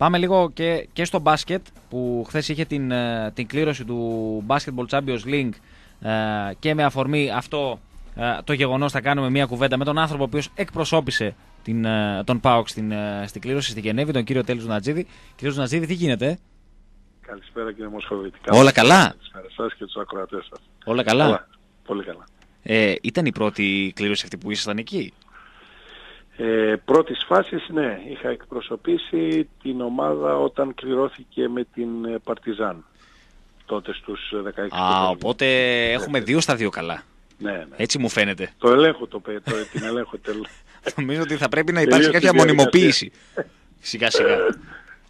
Πάμε λίγο και, και στο μπάσκετ που χθες είχε την, ε, την κλήρωση του Basketball Champions League ε, και με αφορμή αυτό ε, το γεγονός θα κάνουμε μια κουβέντα με τον άνθρωπο ο οποίος εκπροσώπησε την, τον ΠΑΟΚ στην, στην κλήρωση στη Γενέβη, τον κύριο Τέλου Νατζίδη. Κύριος Νατζίδη, τι γίνεται; Καλησπέρα κύριε Μοσχοβίτη. Όλα καλά; Καλησπέρα σας και τους ακροατές σας. Όλα καλά; Όλα. Πολύ καλά. Ε, ήταν η πρώτη κλήρωση αυτή που ήσασταν εκεί; Ε, πρώτης φάσης, ναι, είχα εκπροσωπήσει την ομάδα όταν κληρώθηκε με την ε, Παρτιζάν. Τότε στους 16 Α, οπότε έχουμε δύο στα δύο καλά. Ναι, ναι. Έτσι μου φαίνεται. Το ελέγχω το, το την ελέγχω τέλος. Νομίζω ότι θα πρέπει να υπάρξει κάποια μονιμοποίηση. Σιγά σιγά.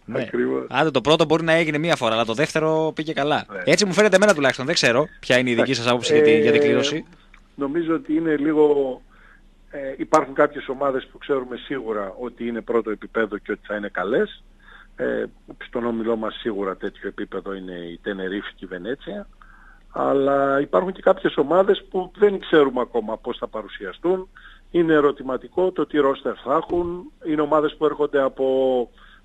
Ναι. Άντε το πρώτο μπορεί να έγινε μία φορά, αλλά το δεύτερο πήγε καλά. Ναι. Έτσι μου φαίνεται εμένα τουλάχιστον. Δεν ξέρω ποια είναι η δική σας άποψη για, την, για την κλήρωση. Νομίζω ότι είναι λίγο ε, υπάρχουν κάποιες ομάδες που ξέρουμε σίγουρα ότι είναι πρώτο επίπεδο και ότι θα είναι καλές. Ε, στον όμιλό μας σίγουρα τέτοιο επίπεδο είναι η Τενερίφη και η Βενέτσια. Αλλά υπάρχουν και κάποιες ομάδες που δεν ξέρουμε ακόμα πώς θα παρουσιαστούν. Είναι ερωτηματικό το τι ρόστερ θα έχουν. Είναι ομάδες που έρχονται από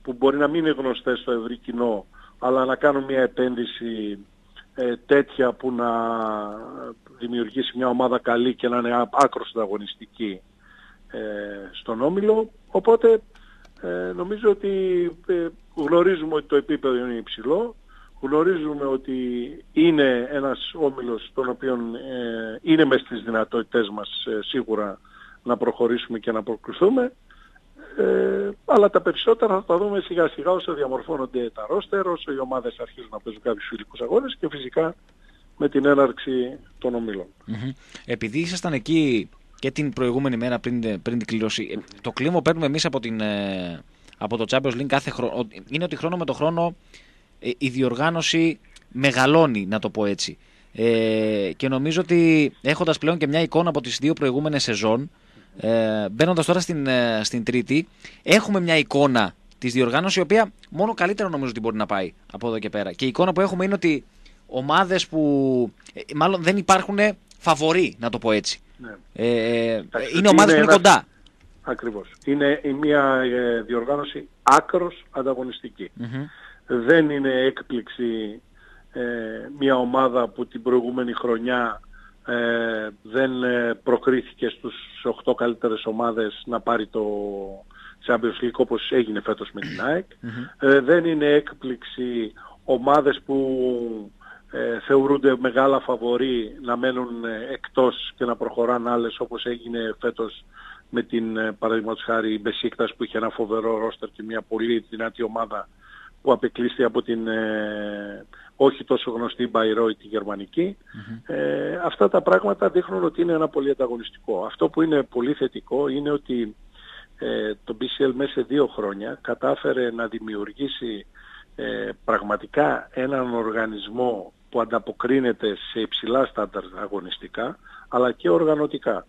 που μπορεί να μην είναι γνωστές στο ευρύ κοινό αλλά να κάνουν μια επένδυση ε, τέτοια που να δημιουργήσει μια ομάδα καλή και να είναι άκρος ανταγωνιστική ε, στον Όμιλο. Οπότε ε, νομίζω ότι ε, γνωρίζουμε ότι το επίπεδο είναι υψηλό. Γνωρίζουμε ότι είναι ένας Όμιλος τον οποίο είναι μέσα στις δυνατότητές μας σίγουρα να προχωρήσουμε και να προκριθούμε. Ε, αλλά τα περισσότερα θα τα δούμε σιγά σιγά όσο διαμορφώνονται τα ρόστερ, όσο οι ομάδες αρχίζουν να παίζουν κάποιους φιλικούς αγώνες και φυσικά με την έναρξη των ομιλων Επειδή ήσασταν εκεί και την προηγούμενη μέρα πριν, πριν την κλήρωση, ε, το κλίμα παίρνουμε εμείς από, την, ε, από το Champions League κάθε χρόνο. Είναι ότι χρόνο με το χρόνο η διοργάνωση μεγαλώνει, να το πω έτσι. Ε, και νομίζω ότι έχοντας πλέον και μια εικόνα από τις δύο προηγούμενες σεζόν, ε, Μπαίνοντας τώρα στην, ε, στην Τρίτη, έχουμε μια εικόνα της διοργάνωσης η οποία μόνο καλύτερα νομίζω ότι μπορεί να πάει από εδώ και πέρα. Και η εικόνα που έχουμε είναι ότι ομάδες που. Ε, μάλλον δεν υπάρχουν φαβοροί, να το πω έτσι. Ναι. Ε, ε είναι ομάδες που είναι κοντά. Ακριβώς. Είναι μια διοργάνωση άκρος Δεν είναι έκπληξη μια ομάδα που την προηγούμενη χρονιά ε, δεν ε, προκρίθηκε στους 8 καλύτερες ομάδες να πάρει το Champions League όπως έγινε φέτος με την ΑΕΚ. Ε, δεν είναι έκπληξη ομάδες που ε, θεωρούνται μεγάλα φαβορή να μένουν ε, εκτός και να προχωράνε άλλες όπως έγινε φέτος με την ε, παραδείγματος χάρη η Μπεσίκτας που είχε ένα φοβερό ρόστερ και μια πολύ δυνατή ομάδα που απεκλείστηκε από την όχι τόσο γνωστή Bayreuth τη γερμανικη Ε, αυτά τα πράγματα δείχνουν ότι είναι ένα πολύ ανταγωνιστικό. Αυτό που είναι πολύ θετικό είναι ότι ε, το BCL μέσα σε δύο χρόνια κατάφερε να δημιουργήσει ε, πραγματικά έναν οργανισμό που ανταποκρίνεται σε υψηλά στάνταρ αγωνιστικά αλλά και οργανωτικά.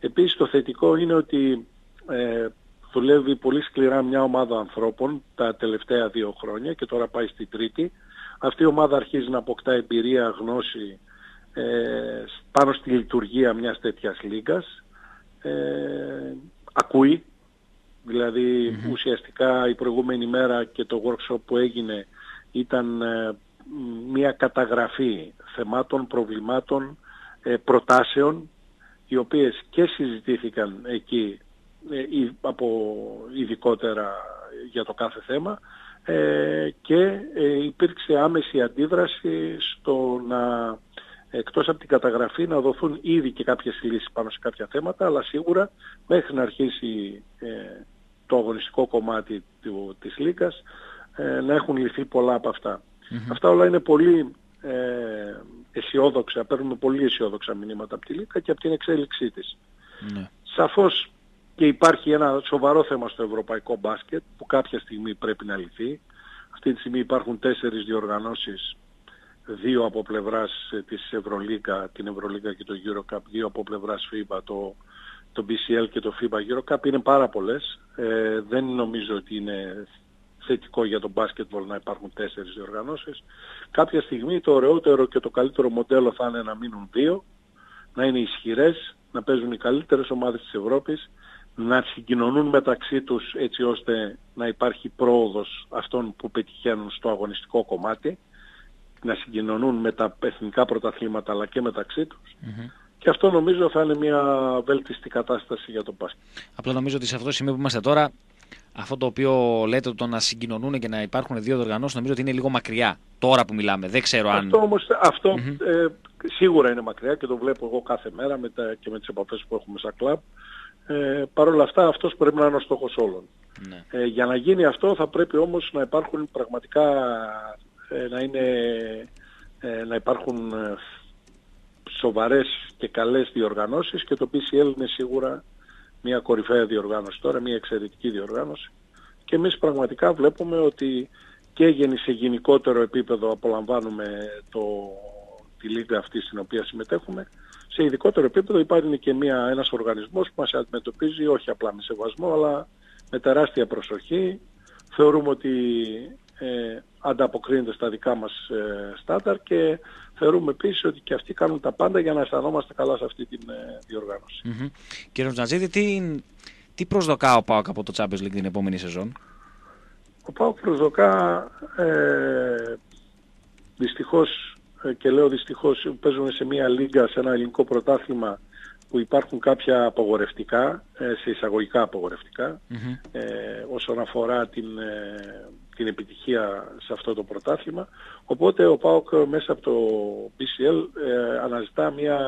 Επίσης το θετικό είναι ότι ε, δουλεύει πολύ σκληρά μια ομάδα ανθρώπων τα τελευταία δύο χρόνια και τώρα πάει στη τρίτη αυτή η ομάδα αρχίζει να αποκτά εμπειρία, γνώση ε, πάνω στη λειτουργία μιας τέτοιας λίγας. Ε, ακούει, δηλαδη ουσιαστικά η προηγούμενη μέρα και το workshop που έγινε ήταν ε, μια καταγραφή θεμάτων, προβλημάτων, ε, προτάσεων οι οποίες και συζητήθηκαν εκεί ε, από ειδικότερα για το κάθε θέμα ε, και ε, υπήρξε άμεση αντίδραση στο να εκτός από την καταγραφή να δοθούν ήδη και κάποιες λύσεις πάνω σε κάποια θέματα αλλά σίγουρα μέχρι να αρχίσει ε, το αγωνιστικό κομμάτι του, της Λίκας να έχουν λυθεί πολλά από Αυτά όλα είναι πολύ ε, αισιόδοξα, παίρνουμε πολύ αισιόδοξα μηνύματα από τη Λίκα και από την εξέλιξή της. Ναι. Σαφώς και υπάρχει ένα σοβαρό θέμα στο ευρωπαϊκό μπάσκετ που κάποια στιγμή πρέπει να λυθεί. Αυτή τη στιγμή υπάρχουν τέσσερις διοργανώσεις, δύο από πλευράς ε, της Ευρωλίκα, την Ευρωλίκα και το EuroCup, δύο από πλευράς FIBA, το, το BCL και το FIBA EuroCup. Είναι πάρα πολλές. Ε, δεν νομίζω ότι είναι θετικό για το μπάσκετμπολ να υπάρχουν τέσσερις διοργανώσεις. Κάποια στιγμή το ωραιότερο και το καλύτερο μοντέλο θα είναι να μείνουν δύο, να είναι ισχυρές, να παίζουν οι καλύτερες ομάδες της Ευρώπης να συγκοινωνούν μεταξύ τους έτσι ώστε να υπάρχει πρόοδος αυτών που πετυχαίνουν στο αγωνιστικό κομμάτι, να συγκοινωνούν με τα εθνικά πρωταθλήματα αλλά και μεταξύ τους. Και αυτό νομίζω θα είναι μια βέλτιστη κατάσταση για τον μπάσκετ. Απλά νομίζω ότι σε αυτό το σημείο που είμαστε τώρα, αυτό το οποίο λέτε το να συγκοινωνούν και να υπάρχουν δύο οργανώσεις, νομίζω ότι είναι λίγο μακριά τώρα που μιλάμε. Δεν ξέρω αν. Αυτό όμως αυτό, ε, σίγουρα είναι μακριά και το βλέπω εγώ κάθε μέρα με τα, και με τις επαφές που έχουμε σαν κλαμπ. Ε, Παρ' όλα αυτά αυτός πρέπει να είναι ο στόχος όλων. Ναι. Ε, για να γίνει αυτό θα πρέπει όμως να υπάρχουν πραγματικά ε, να, είναι, ε, να υπάρχουν ε, σοβαρές και καλές διοργανώσεις και το PCL είναι σίγουρα μια κορυφαία διοργάνωση τώρα, μια εξαιρετική διοργάνωση και εμείς πραγματικά βλέπουμε ότι και σε γενικότερο επίπεδο απολαμβάνουμε το, τη λίγα αυτή στην οποία συμμετέχουμε σε ειδικότερο επίπεδο υπάρχει και μια, ένας οργανισμός που μας αντιμετωπίζει όχι απλά με σεβασμό αλλά με τεράστια προσοχή. Θεωρούμε ότι ε, ανταποκρίνεται στα δικά μας ε, στάνταρ και θεωρούμε επίσης ότι και αυτοί κάνουν τα πάντα για να αισθανόμαστε καλά σε αυτή τη ε, διοργάνωση. Mm-hmm. Κύριε Τζατζίδη, τι, τι προσδοκά ο ΠΑΟΚ από το Champions League την επόμενη σεζόν; Ο ΠΑΟΚ προσδοκά ε, δυστυχώς ε, και λέω δυστυχώς παίζουμε σε μια λίγα, σε ένα ελληνικό πρωτάθλημα που υπάρχουν κάποια απογορευτικά, ε, σε εισαγωγικά ε, όσον αφορά την, την επιτυχία σε αυτό το πρωτάθλημα. Οπότε ο ΠΑΟΚ μέσα από το BCL αναζητά μια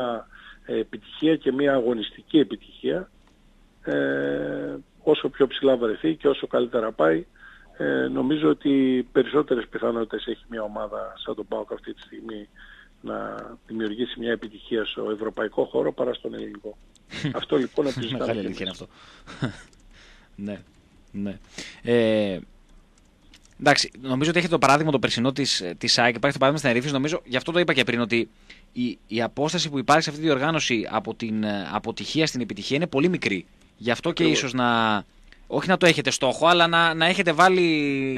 επιτυχία και μια αγωνιστική επιτυχία όσο πιο ψηλά βρεθεί και όσο καλύτερα πάει ε, νομίζω ότι περισσότερες πιθανότητες έχει μια ομάδα σαν τον ΠΑΟΚ αυτή τη στιγμή να δημιουργήσει μια επιτυχία στο ευρωπαϊκό χώρο παρά στον ελληνικό. αυτό λοιπόν επίσης Μεγάλη αλήθεια είναι αυτό. ναι, ναι. Ε, εντάξει, νομίζω ότι έχει το παράδειγμα το περσινό της, της ΑΕΚ, υπάρχει το παράδειγμα στην Ερήφης, νομίζω, γι' αυτό το είπα και πριν, ότι η, η απόσταση που υπάρχει σε αυτή τη διοργάνωση από την ε, αποτυχία στην επιτυχία είναι πολύ μικρή. Γι' αυτό και ίσως να, όχι να το έχετε στόχο, αλλά να, να έχετε βάλει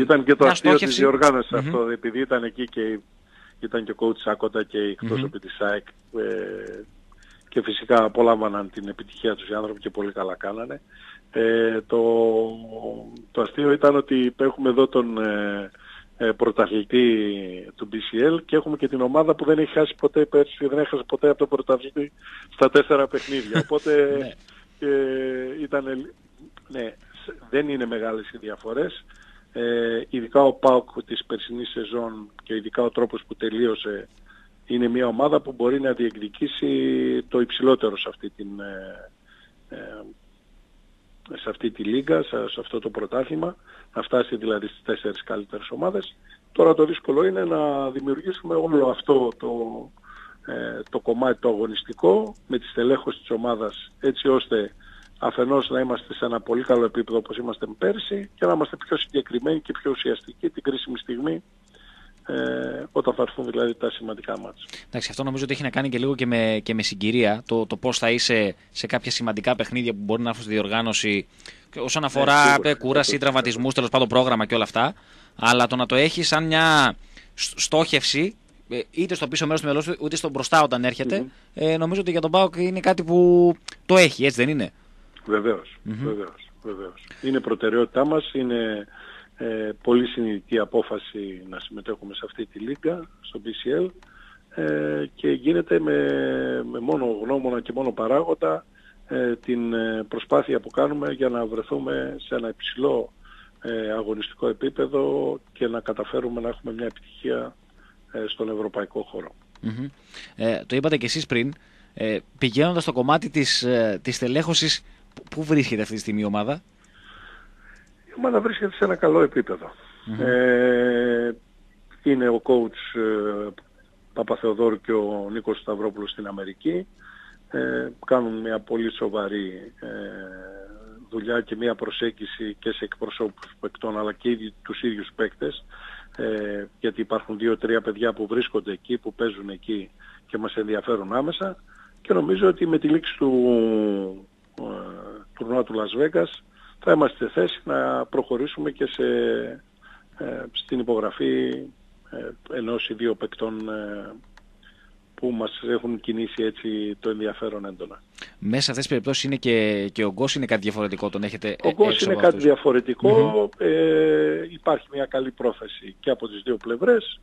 Ήταν και το αστείο της διοργάνωσης αυτό, επειδή ήταν εκεί και ήταν και ο coach Σάκοτα και η εκπρόσωποι της ΑΕΚ ε, και φυσικά απολάμβαναν την επιτυχία τους οι άνθρωποι και πολύ καλά κάνανε. Ε, το, το αστείο ήταν ότι έχουμε εδώ τον ε, ε, πρωταθλητή του BCL και έχουμε και την ομάδα που δεν έχει χάσει ποτέ πέρσι, δεν έχασε ποτέ από τον πρωταθλητή στα τέσσερα παιχνίδια. Οπότε ναι. ε, ήταν, ναι, δεν είναι μεγάλες οι διαφορές. Ε, ειδικά ο ΠΑΟΚ της περσινής σεζόν και ειδικά ο τρόπος που τελείωσε είναι μια ομάδα που μπορεί να διεκδικήσει το υψηλότερο σε αυτή, την, ε, ε σε αυτή τη λίγα, σε, αυτό το πρωτάθλημα, να φτάσει δηλαδή στις τέσσερις καλύτερες ομάδες. Τώρα το δύσκολο είναι να δημιουργήσουμε όλο αυτό το, ε, το κομμάτι το αγωνιστικό με τη στελέχωση της ομάδας έτσι ώστε αφενός να είμαστε σε ένα πολύ καλό επίπεδο όπως είμαστε πέρσι και να είμαστε πιο συγκεκριμένοι και πιο ουσιαστικοί την κρίσιμη στιγμή ε, όταν θα έρθουν δηλαδή τα σημαντικά μάτια. Εντάξει, αυτό νομίζω ότι έχει να κάνει και λίγο και με, και με συγκυρία. Το, το πώς θα είσαι σε κάποια σημαντικά παιχνίδια που μπορεί να έρθουν στη διοργάνωση όσον αφορά ε, κούραση, τραυματισμούς, τέλος πάντων πρόγραμμα και όλα αυτά. Αλλά το να το έχεις σαν μια στόχευση ε, είτε στο πίσω μέρος του μυαλό είτε στο μπροστά όταν ε, νομίζω ότι για τον Πάοκ είναι κάτι που το έχει, έτσι δεν είναι; Βεβαίως, βεβαίως, βεβαίως. Είναι προτεραιότητά μας, είναι ε, πολύ συνειδητή απόφαση να συμμετέχουμε σε αυτή τη λίγα, στο BCL ε, και γίνεται με, με μόνο γνώμονα και μόνο παράγοντα ε, την ε, προσπάθεια που κάνουμε για να βρεθούμε σε ένα υψηλό αγωνιστικό επίπεδο και να καταφέρουμε να έχουμε μια επιτυχία στον ευρωπαϊκό χώρο. το είπατε και εσείς πριν, πηγαίνοντας στο κομμάτι της, της τελέχωσης Πού βρίσκεται αυτή τη στιγμή η ομάδα; Η ομάδα βρίσκεται σε ένα καλό Ε, είναι ο coach ε, Παπαθεοδόρου και ο Νίκος Σταυρόπουλος στην Αμερική. Ε, κάνουν μια πολύ σοβαρή ε, δουλειά και μια προσέγγιση και σε εκπροσώπους παικτών αλλά και ήδη τους ίδιους παίκτες. Ε, γιατί υπάρχουν δύο-τρία παιδιά που βρίσκονται εκεί, που παίζουν εκεί και μας ενδιαφέρουν άμεσα. Και νομίζω ότι με τη λήξη του τουρνουά του Las Vegas θα είμαστε σε θέση να προχωρήσουμε και σε, ε, στην υπογραφή ε, ενός ή δύο παικτών ε, που μας έχουν κινήσει έτσι το ενδιαφέρον έντονα. μέσα σε αυτές τις περιπτώσεις είναι και, και ο γκος είναι κάτι διαφορετικό. Τον έχετε ο γκος είναι κάτι Ε, υπάρχει μια καλή πρόθεση και από τις δύο πλευρές.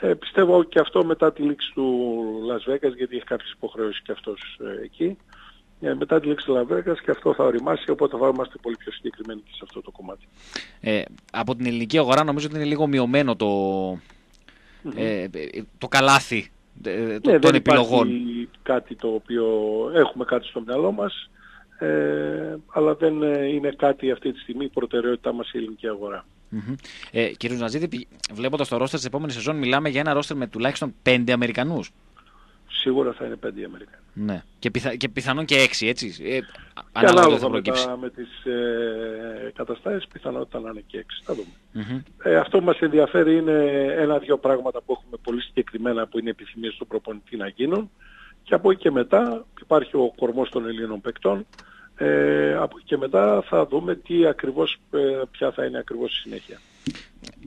Ε, πιστεύω και αυτό μετά τη λήξη του Las Vegas, γιατί έχει κάποιες υποχρεώσεις και αυτός ε, εκεί. Ε, μετά τη λήξη του Las Vegas και αυτό θα οριμάσει, οπότε θα είμαστε πολύ πιο συγκεκριμένοι και σε αυτό το κομμάτι. Ε, από την ελληνική αγορά νομίζω ότι είναι λίγο μειωμένο το, ε, το καλάθι ναι, των δεν επιλογών. Υπάρχει κάτι το οποίο έχουμε κάτι στο μυαλό μας, ε, αλλά δεν ε, είναι κάτι αυτή τη στιγμή η προτεραιότητά μας η ελληνική αγορά. Mm-hmm. Ε, κύριε Ναζίδη, βλέποντας το ρόστερ της επόμενης σεζόν, μιλάμε για ένα ρόστερ με τουλάχιστον πέντε Αμερικανούς. Σίγουρα θα είναι πέντε Αμερικανοί. Ναι. Και, πιθα... και πιθανόν και έξι, έτσι. Ε, και ανάλογα με, τα, με τις ε, καταστάσεις πιθανότητα να είναι και έξι. Θα δούμε. Mm-hmm. Ε, αυτό που μας ενδιαφέρει είναι ένα-δυο πράγματα που έχουμε πολύ συγκεκριμένα που είναι επιθυμίες του προπονητή να γίνουν. Και από εκεί και μετά υπάρχει ο κορμός των Ελλήνων παικτών ε, από εκεί και μετά θα δούμε τι ακριβώς, ε, ποια θα είναι ακριβώς η συνέχεια.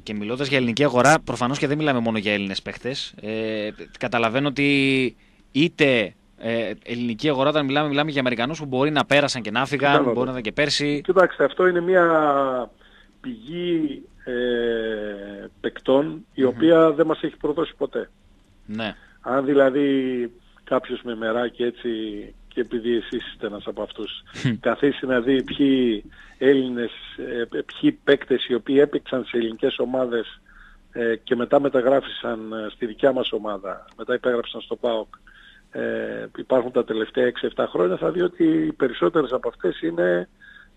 Και μιλώντας για ελληνική αγορά, προφανώς και δεν μιλάμε μόνο για Έλληνες παίχτες. Ε, καταλαβαίνω ότι είτε ε, ελληνική αγορά όταν μιλάμε, μιλάμε για Αμερικανούς που μπορεί να πέρασαν και να φύγαν, μπορεί να ήταν και πέρσι. Κοιτάξτε, αυτό είναι μια πηγή ε, παικτών η οποία δεν μας έχει προδώσει ποτέ. Ναι. Αν δηλαδή κάποιος με μεράκι έτσι και επειδή εσείς είστε ένας από αυτούς καθίσει να δει ποιοι Έλληνες, ε, ποιοι παίκτες οι οποίοι έπαιξαν σε ελληνικές ομάδες ε, και μετά μεταγράφησαν ε, στη δικιά μας ομάδα, μετά υπέγραψαν στο ΠΑΟΚ, ε, υπάρχουν τα τελευταία 6-7 χρόνια, θα δει ότι οι περισσότερες από αυτές είναι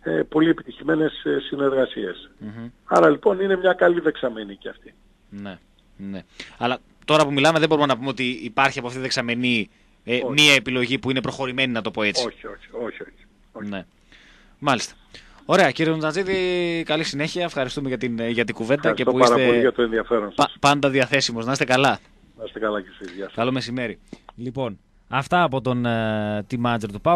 ε, πολύ επιτυχημένες συνεργασίες. Άρα λοιπόν είναι μια καλή δεξαμενή και αυτή. Ναι, ναι. Αλλά τώρα που μιλάμε δεν μπορούμε να πούμε ότι υπάρχει από αυτή τη δεξαμενή ε, μία επιλογή που είναι προχωρημένη, να το πω έτσι. Όχι, όχι, όχι. όχι. Ναι. Μάλιστα. Ωραία, κύριε Νοτζατζίδη, καλή συνέχεια. Ευχαριστούμε για την, για την κουβέντα και που πάρα είστε πολύ για το ενδιαφέρον σας. πάντα διαθέσιμος. Να είστε καλά. Να είστε καλά και εσείς. Καλό μεσημέρι. Λοιπόν, αυτά από τον uh, team manager του ΠΑΟΚ.